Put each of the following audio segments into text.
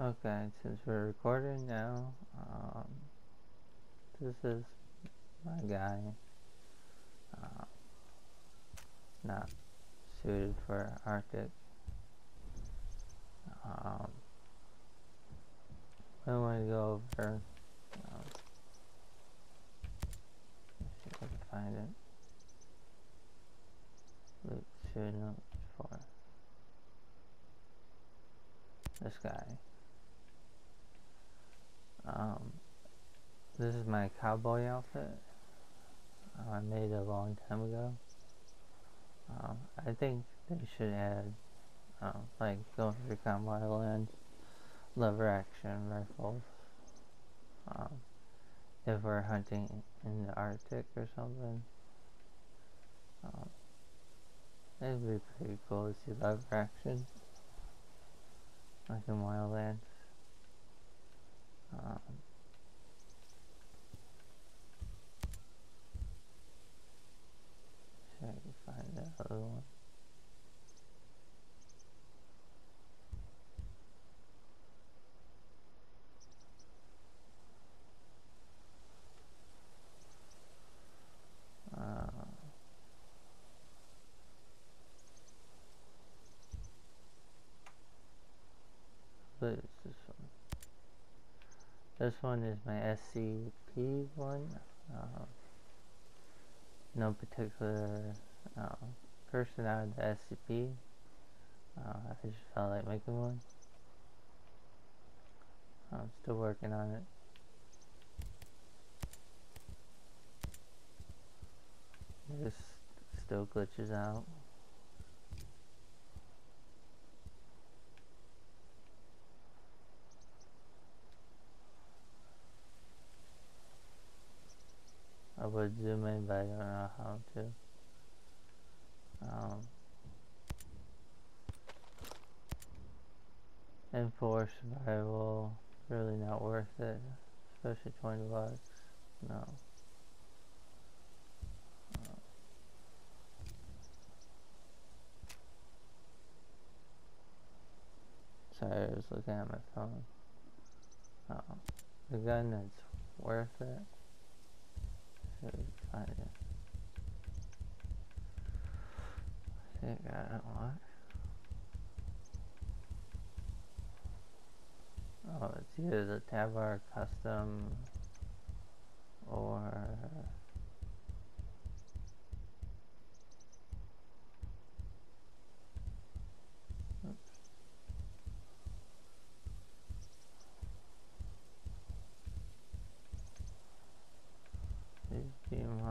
Okay, since we're recording now, um, this is my guy. Uh, not suited for Arctic. Um, I want to go over. Um, if I can find it. Luke Shooting for this guy. Um, this is my cowboy outfit. Uh, I made a long time ago. Um, I think they should add, um, like, to Recon Wildlands, lever action rifles. Um, if we're hunting in the Arctic or something. Um, it'd be pretty cool to see lever action, like in Wildlands. Um, I can find other one. Uh, but it's this one. This one is my SCP one. Uh, no particular uh, person out of the SCP. Uh, I just felt like making one. I'm still working on it. This still glitches out. I would zoom in, but I don't know how to. Um, Enforced survival, really not worth it, especially 20 bucks. No. Sorry, I was looking at my phone. Uh, the gun that's worth it. Should find it. I think I got it unlocked. Oh, it's either the Tavar custom or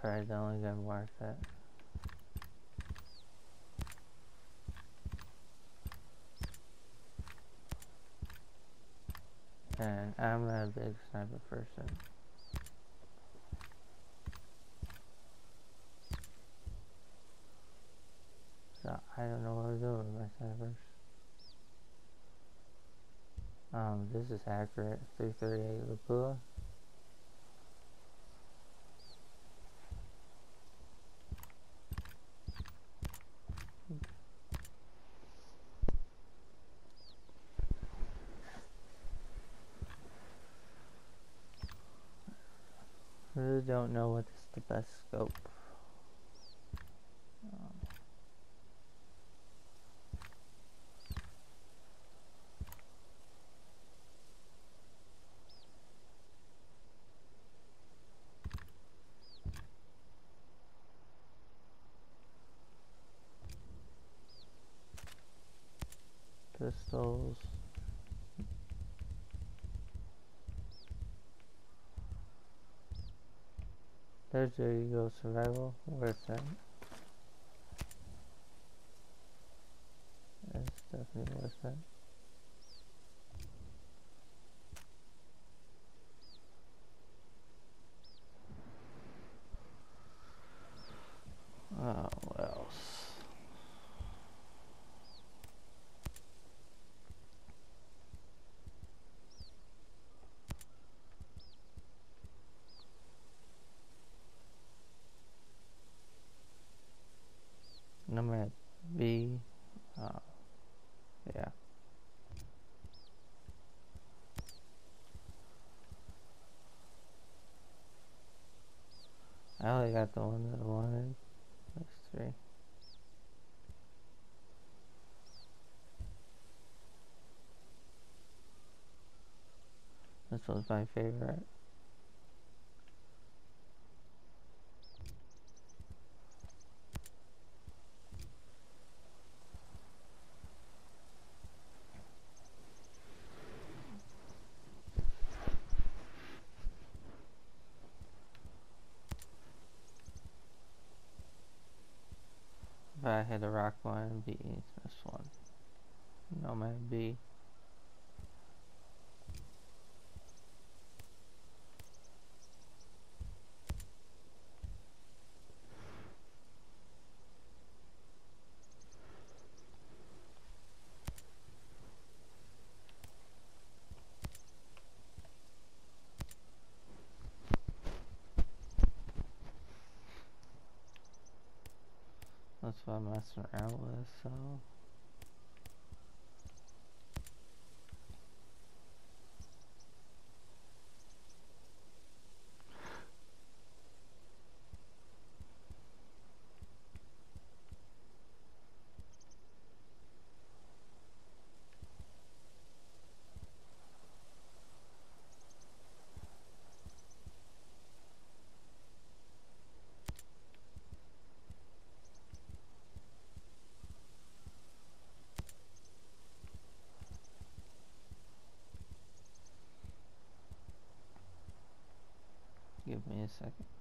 probably the only gun worth it. And I'm not a big sniper person. So I don't know what to do with my snipers. Um, this is accurate. 338 Lapua. Really don't know what is the best scope. Um, pistols. There's your ego survival. Where's that? That's definitely worth it. The one that I wanted. That's three. This was my favorite. If I had a rock this one. No, B. I'm messing around with, so. Me a second.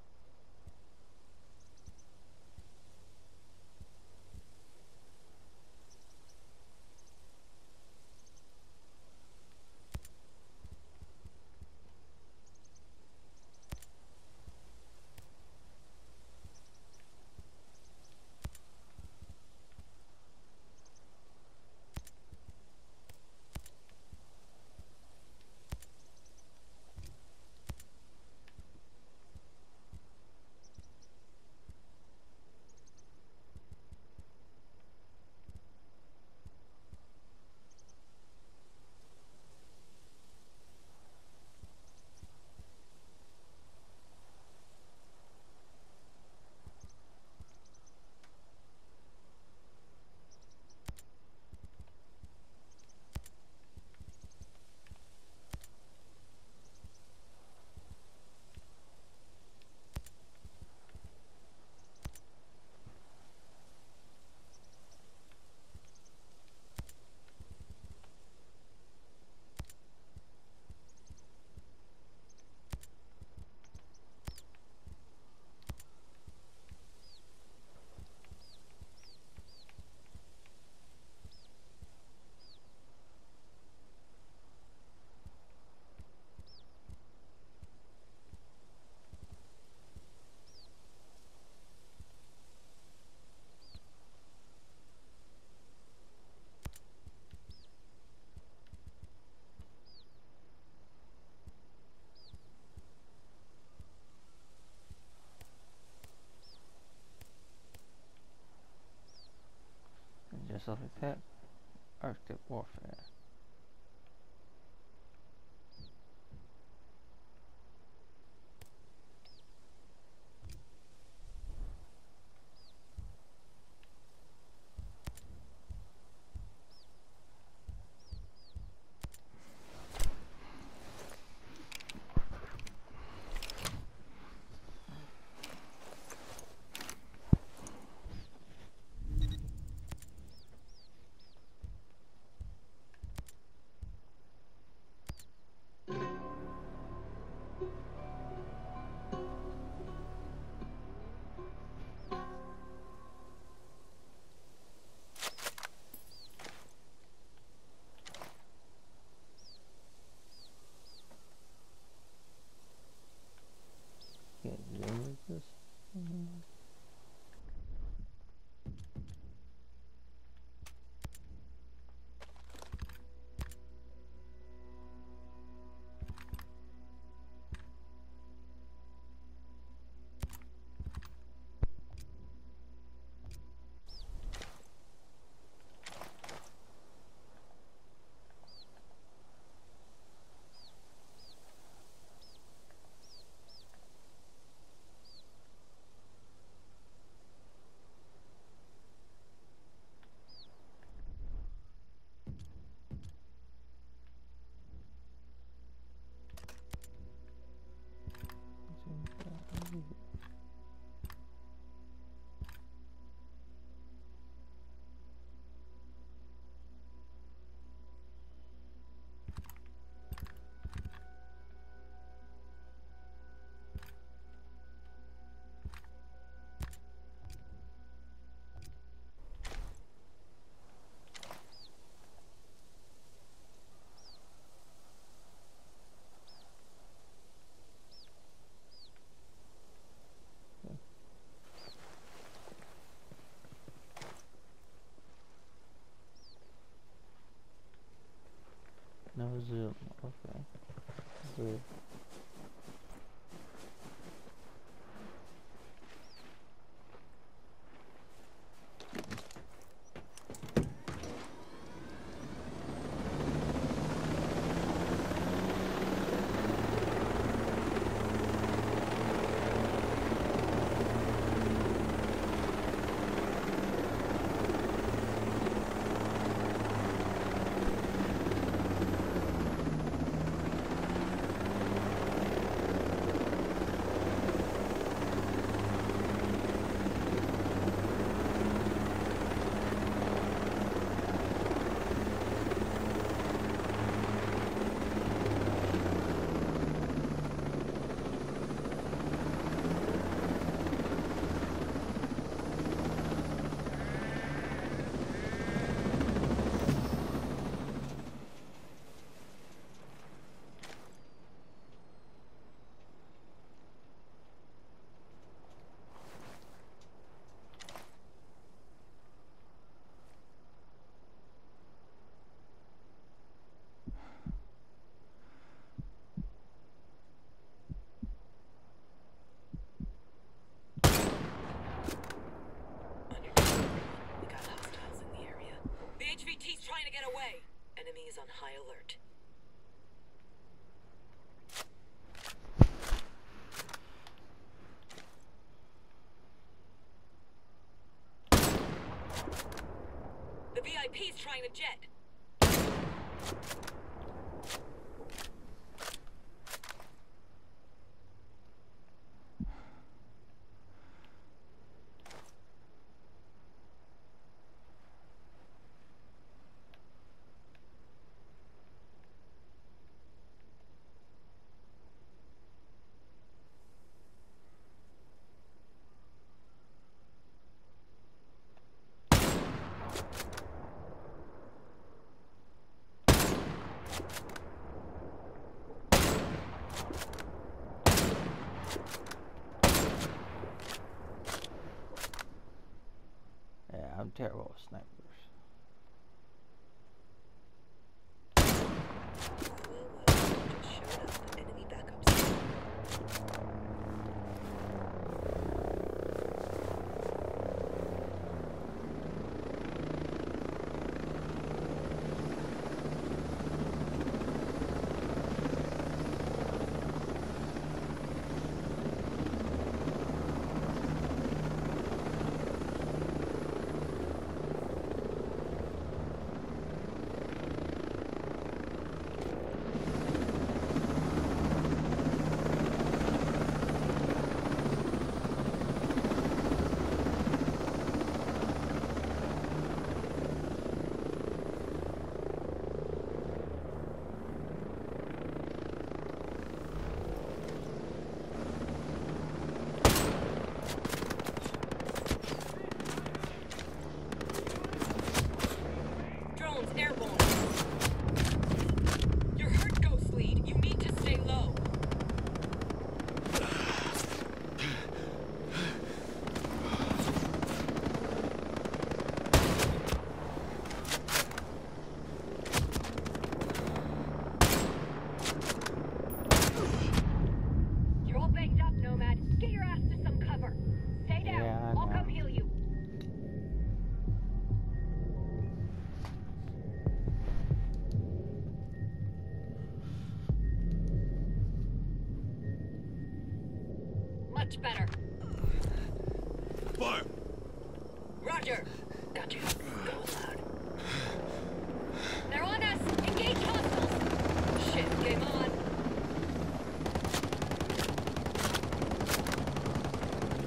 That, Arctic Warfare. Zoom. Okay. Good. Understood. We got hostiles in the area. The HVT's trying to get away. Enemy is on high alert. The VIP's trying to jet. Much better. Fire! Roger. Got you. Go loud. They're on us. Engage hostiles. Shit, game on.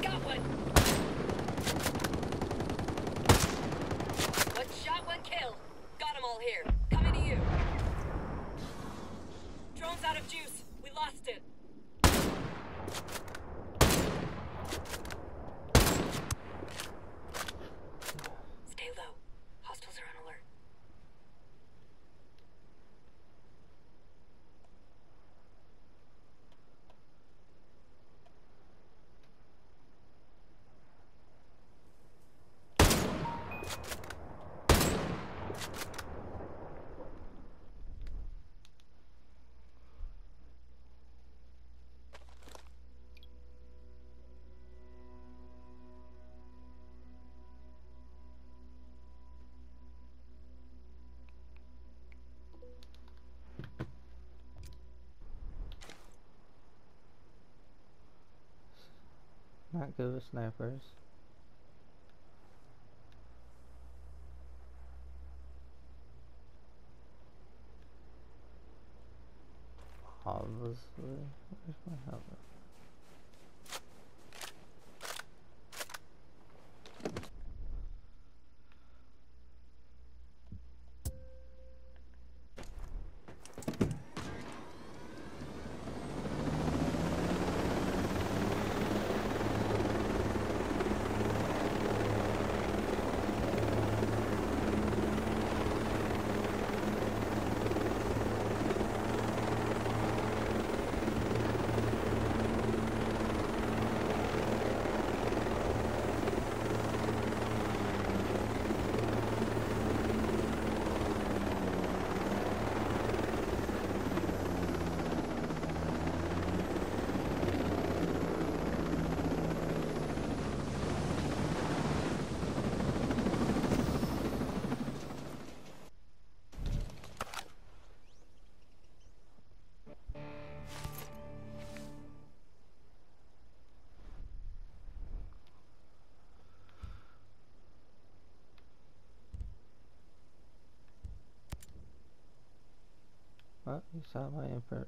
Got one. One shot, one kill. Got them all here. Coming to you. Drone's out of juice. We lost it. Not good with snipers. Obviously, where's my helmet? Well, you saw my imper-